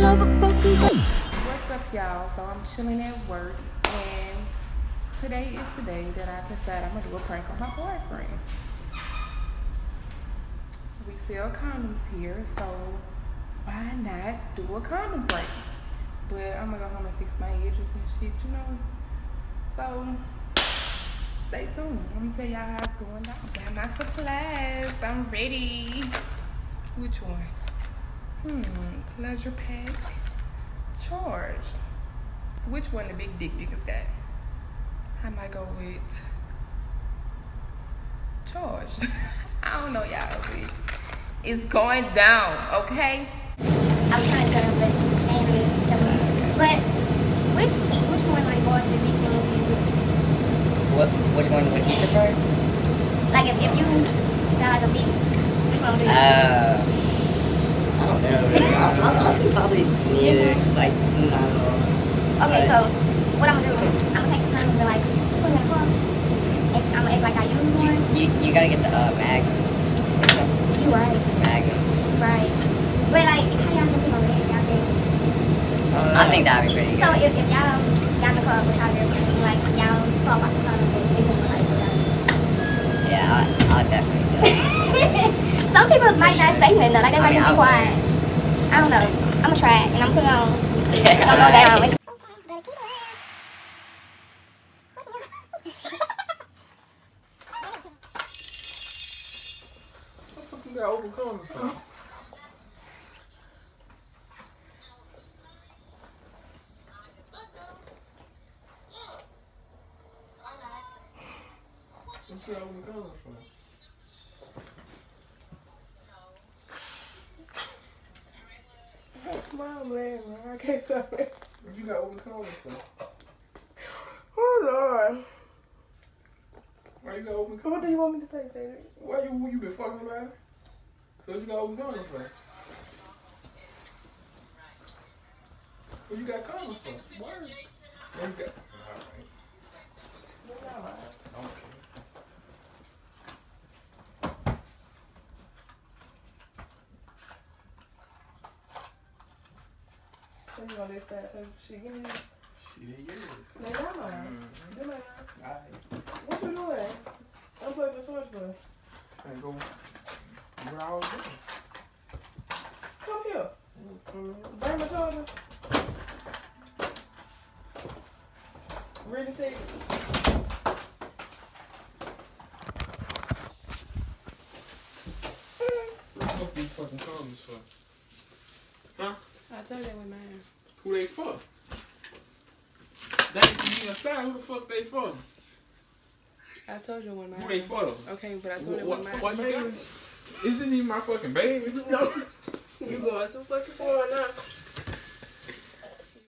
what's up, y'all? So I'm chilling at work, and today is the day that I decide I'm gonna do a prank on my boyfriend. We sell condoms here, so why not do a condom prank? But I'm gonna go home and fix my edges and shit, you know. So stay tuned. I'm gonna tell y'all how it's going down. Got my supplies. I'm ready. Which one? Hmm, pleasure pack. Charge. Which one the big dick niggas got? I might go with charge. I don't know y'all. It's going down, okay? I was trying to tell him, but they ain't really tell me. But which which one like more the big things you What? Which one would he prefer? like if, if you got like a big which one would you? Uh, I don't know. I, I, honestly, probably neither. Like, not at all. okay, Like, so what I'm gonna do? I'm gonna take the condoms and like put them in the car. And I'm gonna act like I use you, one. you, you gotta get the uh, magnums. You right, Magnums. right. But like, how y'all gonna put there? Y'all think? I, I think that'd be pretty So good. if, if y'all got in the car with y'all girlfriend, like y'all talk about the condoms, then you can like. Yeah, I, I'll definitely do. Some people might not say nothing though, like they oh, I might mean, just be quiet. I don't know. I'm gonna try it and I'm putting on. It's Yeah, gonna go down. alright. What the fuck you got overcome for? What you got overcome for? On, man. I can't stop it. What you got overcome for? Oh, Lord. Why you got overcome? What do you want me to say, it? Why you you been fucking about? So what you got open overcome for? What you got coming for? Word. What you got? Alright. Okay. So you on this side of shit, give me that. Shit, yes. Lay down. Mm. Come on. Alright. What you doing? I'm playing the switch for. Can't go. Where I was doing. Come here. Mm. Bring my charger. Ready, set. What the these fucking condoms for? I told you with mine. Who they for? They ain't me aside. Who the fuck they for? I told you with mine. Who they for though? Okay, but I told What, you what, with mine. what you got? Is this even my fucking baby? No. You going too fucking far now.